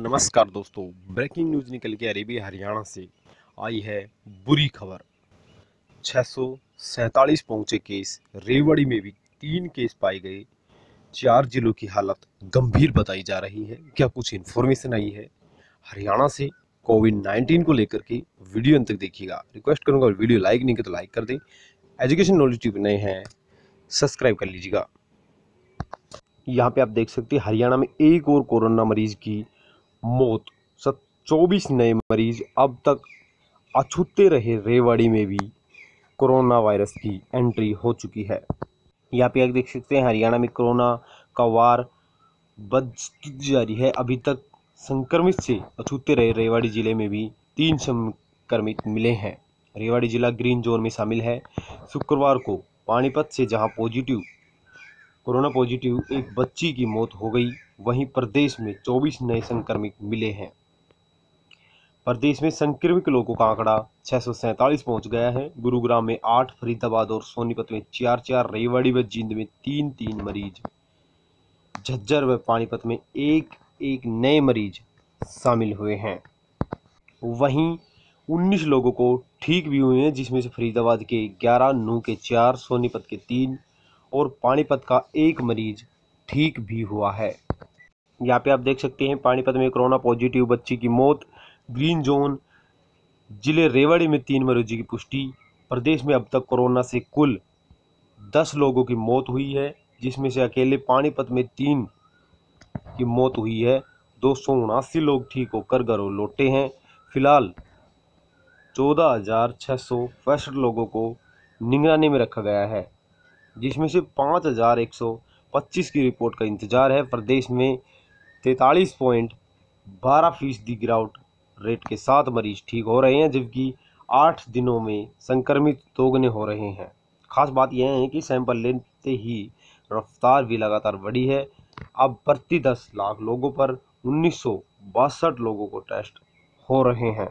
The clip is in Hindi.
नमस्कार दोस्तों ब्रेकिंग न्यूज़ निकल के अरेबी हरियाणा से। आई है बुरी खबर। छः पहुँचे केस। रेवड़ी में भी तीन केस पाए गए। चार जिलों की हालत गंभीर बताई जा रही है। क्या कुछ इन्फॉर्मेशन आई है? हरियाणा से कोविड 19 को लेकर के वीडियो अंत तक देखिएगा। रिक्वेस्ट करूँगा वीडियो लाइक नहीं किया तो लाइक कर दें। एजुकेशन नॉलेज ट्यूब नए हैं। सब्सक्राइब कर लीजिएगा। यहाँ पे आप देख सकते हैं, हरियाणा में एक और कोरोना मरीज़ की मौत। सत, चौबीस नए मरीज़ अब तक अछूते रहे रेवाड़ी में भी कोरोना वायरस की एंट्री हो चुकी है। यहाँ पे आप देख सकते हैं, हरियाणा में कोरोना का वार बद जारी है। अभी तक संक्रमित से अछूते रहे रेवाड़ी ज़िले में भी तीन संक्रमित मिले हैं। रेवाड़ी जिला ग्रीन जोन में शामिल है। शुक्रवार को पानीपत से जहाँ पॉजिटिव कोरोना पॉजिटिव एक बच्ची की मौत हो गई। वहीं प्रदेश में 24 नए संक्रमित मिले हैं। प्रदेश में संक्रमित लोगों का आंकड़ा छह पहुँच गया है। गुरुग्राम में आठ, फरीदाबाद और सोनीपत में चार चार, रेवाड़ी व जींद में तीन तीन मरीज़। झज्जर व पानीपत में एक एक नए मरीज़ शामिल हुए हैं। वहीं 19 लोगों को ठीक भी हुए हैं, जिसमें से फरीदाबाद के 11 नू के चार, सोनीपत के तीन और पानीपत का एक मरीज़ ठीक भी हुआ है। यहाँ पे आप देख सकते हैं, पानीपत में कोरोना पॉजिटिव बच्ची की मौत, ग्रीन जोन, ज़िले रेवाड़ी में तीन मरीजों की पुष्टि, प्रदेश में अब तक कोरोना से कुल दस लोगों की मौत हुई है, जिसमें से अकेले पानीपत में तीन की मौत हुई है। दो सौ उनासी लोग ठीक होकर घरों लौटे हैं। फ़िलहाल चौदह हज़ार छः सौ पैंसठ लोगों को निगरानी में रखा गया है। जिसमें से पाँच हज़ार एक सौ पच्चीस की रिपोर्ट का इंतज़ार है। प्रदेश में तैंतालीस पॉइंट बारह फ़ीसदी गिरावट रेट के साथ मरीज़ ठीक हो रहे हैं, जबकि आठ दिनों में संक्रमित दोगुने हो रहे हैं। खास बात यह है कि सैंपल लेते ही रफ्तार भी लगातार बढ़ी है। अब प्रति दस लाख लोगों पर उन्नीस सौ बासठ लोगों को टेस्ट हो रहे हैं।